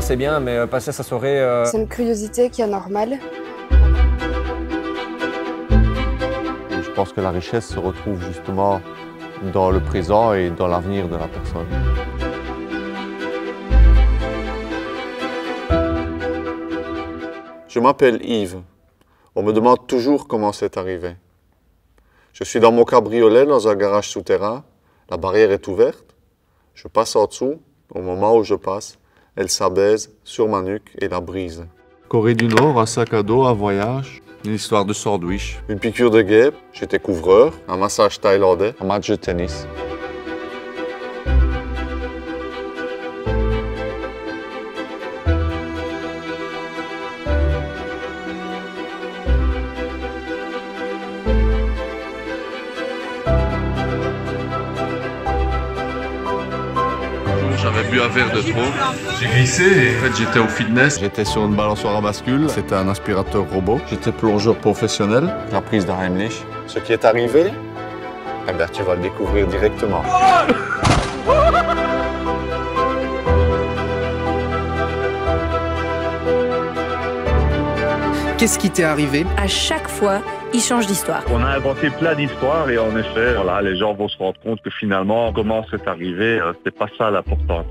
c'est bien, mais euh, passer sa soirée... euh, C'est une curiosité qui est normale. Je pense que la richesse se retrouve justement dans le présent et dans l'avenir de la personne. Je m'appelle Yves. On me demande toujours comment c'est arrivé. Je suis dans mon cabriolet dans un garage souterrain. La barrière est ouverte. Je passe en dessous. Au moment où je passe, elle s'abaise sur ma nuque et la brise. Corée du Nord, un sac à dos, un voyage, une histoire de sandwich. Une piqûre de guêpe, j'étais couvreur, un massage thaïlandais, un match de tennis. J'avais bu un verre de trop. J'ai glissé et en fait j'étais au fitness. J'étais sur une balançoire à bascule. C'était un aspirateur robot. J'étais plongeur professionnel. La prise de Heimlich. Ce qui est arrivé, eh bien, tu vas le découvrir directement. Qu'est-ce qui t'est arrivé? À chaque fois, il change d'histoire. On a inventé plein d'histoires et en effet, voilà, les gens vont se rendre compte que finalement, comment c'est arrivé, euh, c'est pas ça l'important.